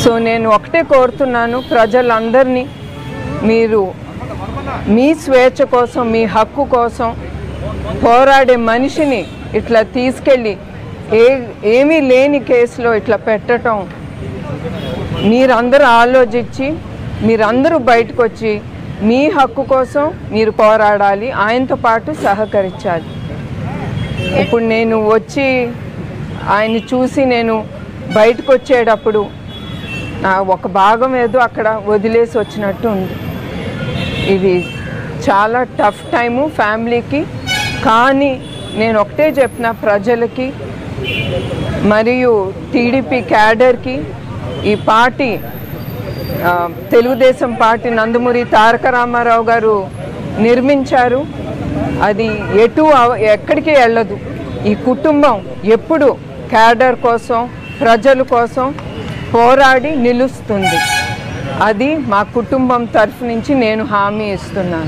So నేను ఒకటే కోరుతున్నాను ప్రజలందరినీ మీరు మీ స్వేచ్ఛ కోసం మీ హక్కు కోసం పోరాడే మనిషిని ఇట్లా తీసుకెళ్ళి ఏ ఏమీ లేని కేసులో ఇట్లా పెట్టడం మీరందరూ ఆలోచించి మీరందరూ బయటకు వచ్చి మీ హక్కు కోసం మీరు పోరాడాలి ఆయనతో పాటు సహకరించాలి. ఇప్పుడు నేను వచ్చి ఆయన్ని చూసి నేను బయటకు వచ్చేటప్పుడు ఒక భాగం ఏదో అక్కడ వదిలేసి వచ్చినట్టు ఉంది. ఇది చాలా టఫ్ టైము ఫ్యామిలీకి. కానీ నేను ఒకటే చెప్పిన ప్రజలకి మరియు టీడీపీ క్యాడర్కి ఈ పార్టీ తెలుగుదేశం పార్టీ నందమూరి తారక రామారావు గారు నిర్మించారు. అది ఎటు అవ- ఎక్కడికి వెళ్ళదు. ఈ కుటుంబం ఎప్పుడు క్యాడర్ కోసం ప్రజల కోసం పోరాడి నిలుస్తుంది. అది మా కుటుంబం తరఫు నుంచి నేను హామీ ఇస్తున్నాను.